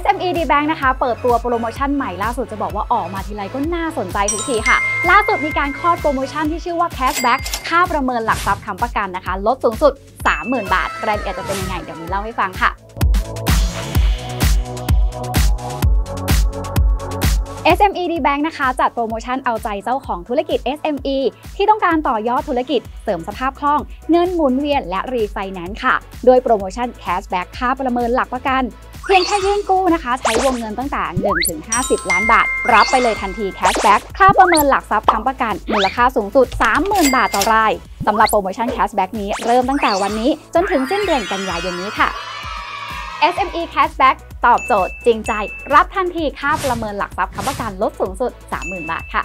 SME D Bank นะคะ เปิดตัวโปรโมชั่นใหม่ล่าสุดจะบอกว่าออกมาทีไรก็น่าสนใจทุกทีค่ะ ล่าสุดมีการคลอดโปรโมชั่นที่ชื่อว่า Cashback ค่าประเมินหลักทรัพย์ค้ำประกันนะคะ ลดสูงสุด 30,000 บาทรายละเอียดจะเป็นยังไง เดี๋ยวมีเล่าให้ฟังค่ะ SME D Bank นะคะ จัดโปรโมชั่นเอาใจเจ้าของธุรกิจ SME ที่ต้องการต่อยอดธุรกิจ เสริมสภาพคล่อง เงินหมุนเวียนและรีไฟแนนซ์ค่ะ โดยโปรโมชั่น Cashback ค่าประเมินหลักประกัน เพียงแค่ยื่นกู้นะคะ ใช้วงเงินตั้งแต่1ถึง50 ล้านบาท รับไปเลยทันที Cashback ค่าประเมินหลักทรัพย์ค้ำประกัน มูลค่าสูงสุด 30,000 บาทต่อรายสำหรับโปรโมชั่น Cashback นี้เริ่มตั้งแต่วันนี้ จนถึงสิ้นเดือนกันยายนนี้ค่ะ SME Cashback ตอบโจทย์จริงใจ รับทันทีค่าประเมินหลักทรัพย์ค้ำประกันลดสูงสุด 30,000 บาทค่ะ